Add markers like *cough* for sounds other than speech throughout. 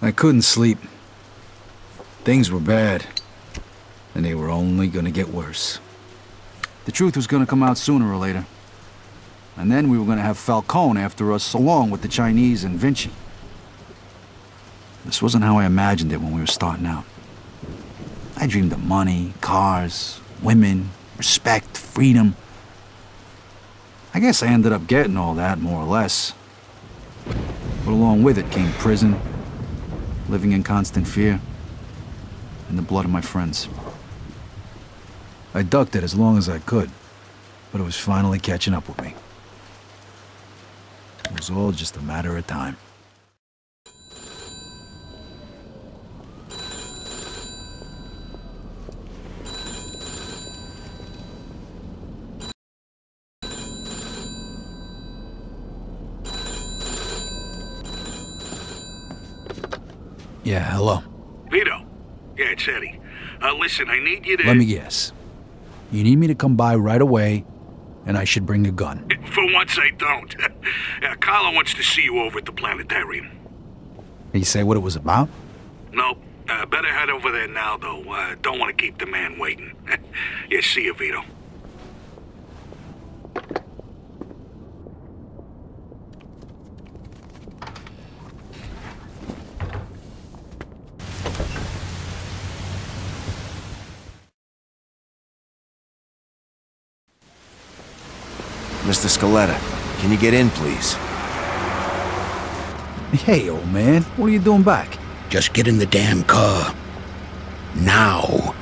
I couldn't sleep. Things were bad. And they were only gonna get worse. The truth was gonna come out sooner or later. And then we were gonna have Falcone after us, along with the Chinese and Vinci. This wasn't how I imagined it when we were starting out. I dreamed of money, cars, women, respect, freedom. I guess I ended up getting all that, more or less. But along with it came prison, living in constant fear, and the blood of my friends. I ducked it as long as I could, but it was finally catching up with me. It was all just a matter of time. Yeah, hello. Vito. Yeah, it's Eddie. Uh, listen, I need you to... Let me guess. You need me to come by right away, and I should bring a gun. For once, I don't. *laughs* uh, Carlo wants to see you over at the planetarium. Did you say what it was about? Nope. Uh, better head over there now, though. Uh, don't want to keep the man waiting. *laughs* yeah, see you, Vito. Mr. Can you get in, please? Hey, old man, what are you doing back? Just get in the damn car. Now.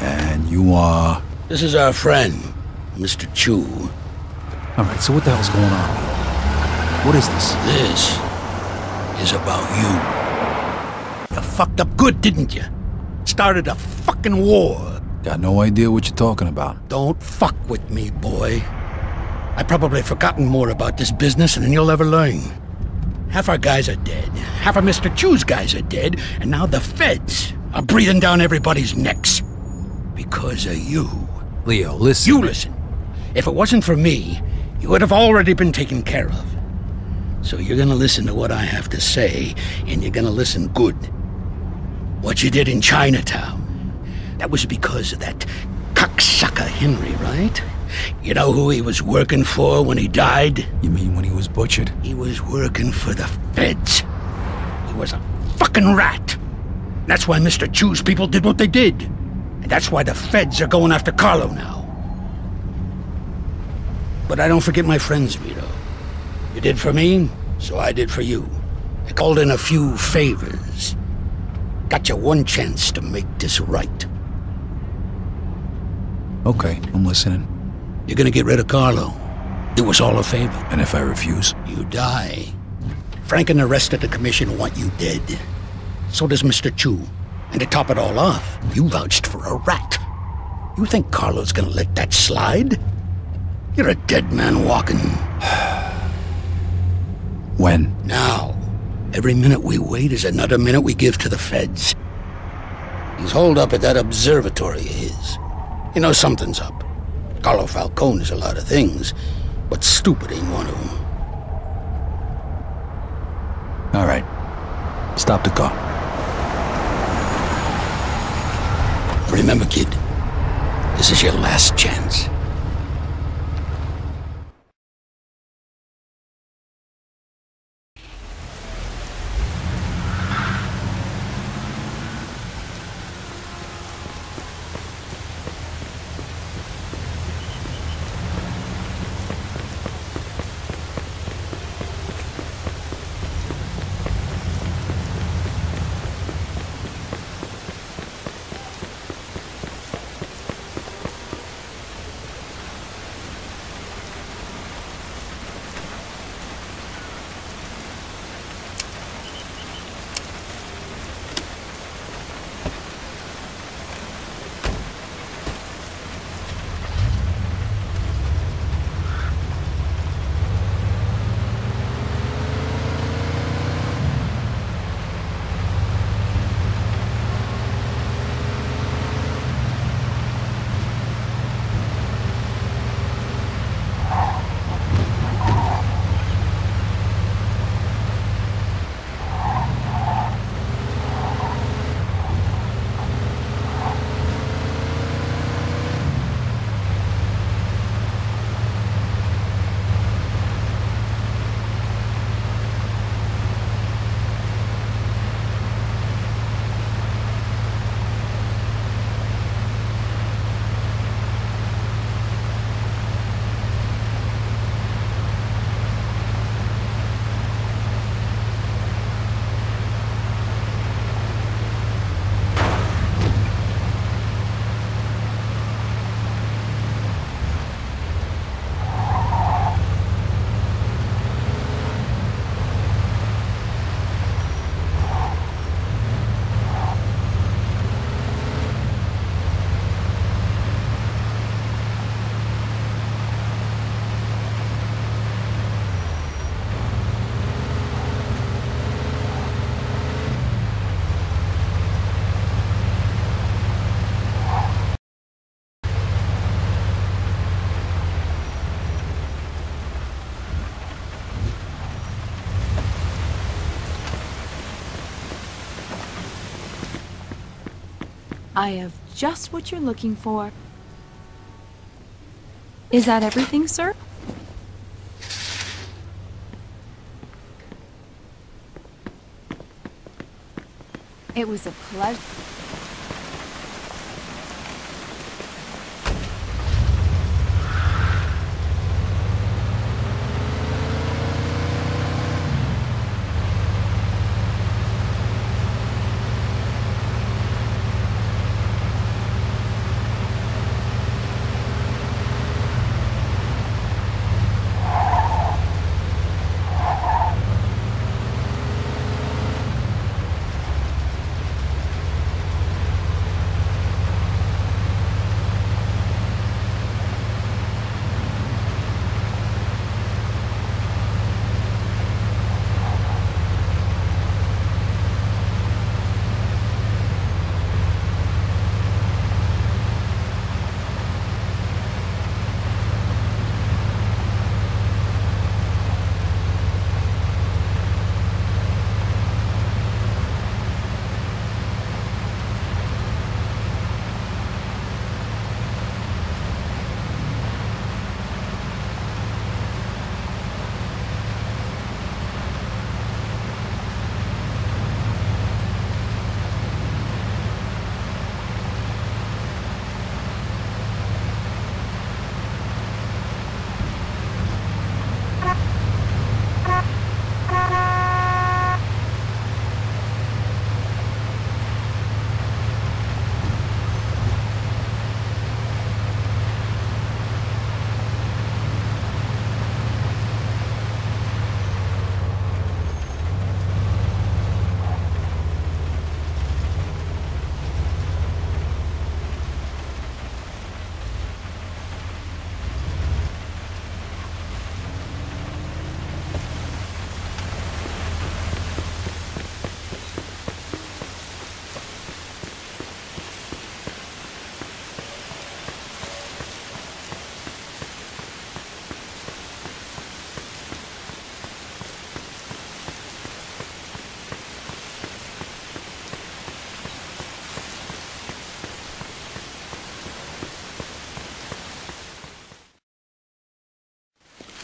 And you are... This is our friend, Mr. Chu. Alright, so what the hell's going on? What is this? This is about you. You fucked up good, didn't you? Started a fucking war. Got no idea what you're talking about. Don't fuck with me, boy. I've probably forgotten more about this business than you'll ever learn. Half our guys are dead. Half of Mr. Chu's guys are dead. And now the feds are breathing down everybody's necks. Because of you. Leo, listen. You listen. If it wasn't for me, you would have already been taken care of. So you're gonna listen to what I have to say, and you're gonna listen good. What you did in Chinatown. That was because of that cocksucker Henry, right? You know who he was working for when he died? You mean when he was butchered? He was working for the feds. He was a fucking rat. That's why Mr. Chu's people did what they did. And that's why the feds are going after Carlo now. But I don't forget my friends, Vito. You did for me, so I did for you. I called in a few favors. Got you one chance to make this right. Okay, I'm listening. You're gonna get rid of Carlo. It was all a favor. And if I refuse? You die. Frank and the rest of the commission want you dead. So does Mr. Chu. And to top it all off, you vouched for a rat. You think Carlo's gonna let that slide? You're a dead man walking. *sighs* When? Now. Every minute we wait is another minute we give to the feds. He's holed up at that observatory of his. You know something's up. Carlo Falcone is a lot of things, but stupid ain't one of them. All right. Stop the car. Remember, kid, this is your last chance. I have just what you're looking for. Is that everything, sir? It was a pleasure.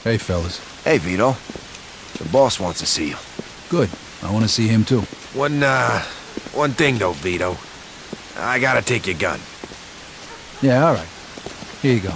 Hey, fellas. Hey, Vito. The boss wants to see you. Good. I want to see him too. One, uh, one thing though, Vito. I gotta take your gun. Yeah, all right. Here you go.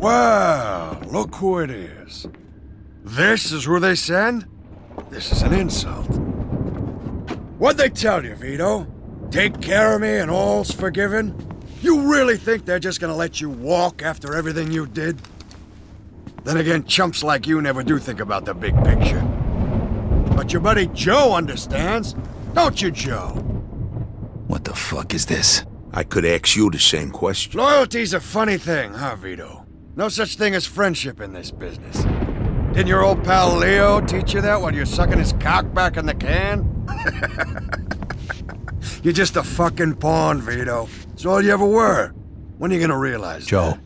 Well, look who it is. This is who they send? This is an insult. What'd they tell you, Vito? Take care of me and all's forgiven? You really think they're just gonna let you walk after everything you did? Then again, chumps like you never do think about the big picture. But your buddy Joe understands, don't you, Joe? What the fuck is this? I could ask you the same question. Loyalty's a funny thing, huh, Vito? No such thing as friendship in this business. Didn't your old pal Leo teach you that while you're sucking his cock back in the can? *laughs* you're just a fucking pawn, Vito. It's all you ever were. When are you gonna realize Joe, that?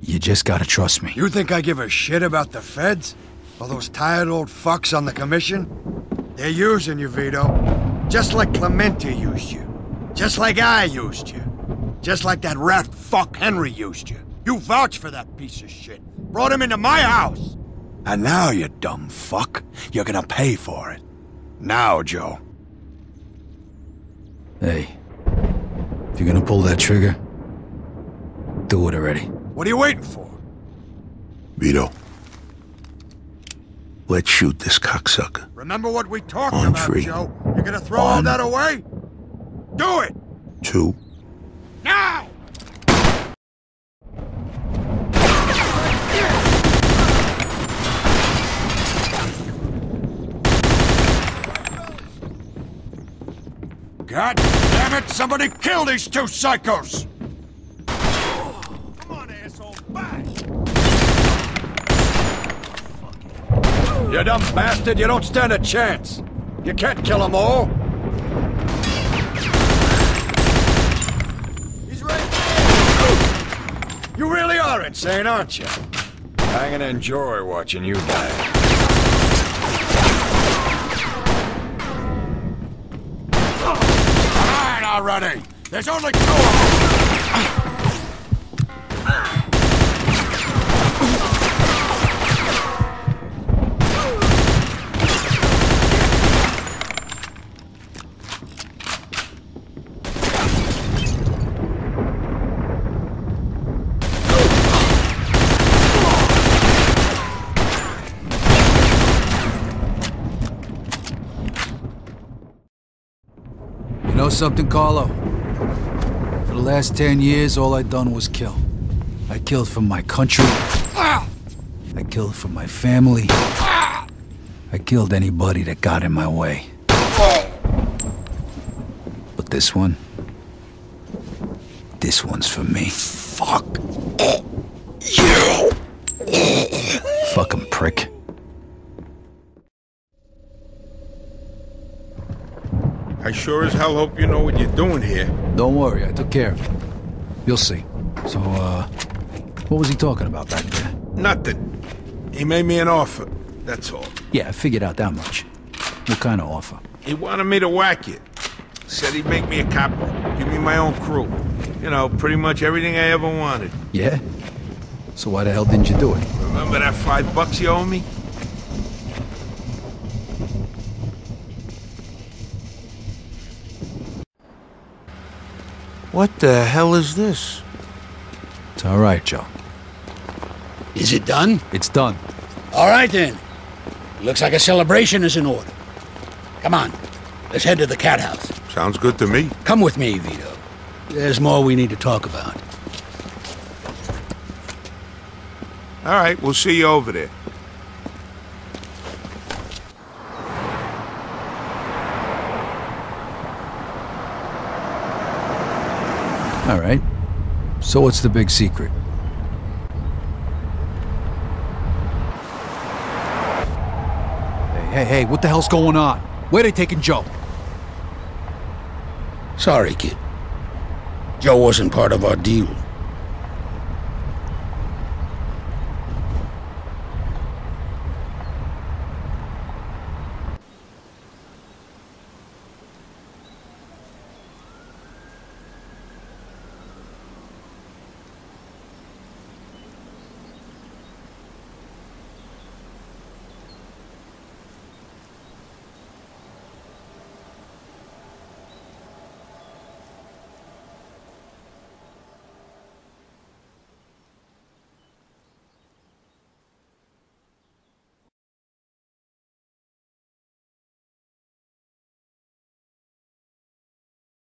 you just gotta trust me. You think I give a shit about the feds? All those tired old fucks on the commission? They're using you, Vito. Just like Clemente used you. Just like I used you. Just like that rat fuck Henry used you. You vouched for that piece of shit. Brought him into my house. And now, you dumb fuck, you're gonna pay for it. Now, Joe. Hey, if you're gonna pull that trigger, do it already. What are you waiting for? Vito. Let's shoot this cocksucker. Remember what we talked On about, three. Joe? You're gonna throw all that away? Do it! Two. Now! God damn it! Somebody kill these two psychos! Come on, asshole, back! You dumb bastard, you don't stand a chance! You can't kill them all! He's right there! You really are insane, aren't you? I'm gonna enjoy watching you die. Already! There's only two of them! Something, Carlo? For the last ten years, all I done was kill. I killed for my country. I killed for my family. I killed anybody that got in my way. But this one, this one's for me. Fuck you. Fucking prick. I sure as hell hope you know what you're doing here. Don't worry, I took care of it. You'll see. So, uh, what was he talking about back there? Nothing. He made me an offer. That's all. Yeah, I figured out that much. What kind of offer? He wanted me to whack it. Said he'd make me a capo, give me my own crew. You know, pretty much everything I ever wanted. Yeah? So why the hell didn't you do it? Remember that five bucks you owe me? What the hell is this? It's all right, Joe. Is it done? It's done. All right then. Looks like a celebration is in order. Come on, let's head to the cat house. Sounds good to me. Come with me, Vito. There's more we need to talk about. All right, we'll see you over there. All right. So what's the big secret? Hey, hey, hey, what the hell's going on? Where they taking Joe? Sorry, kid. Joe wasn't part of our deal.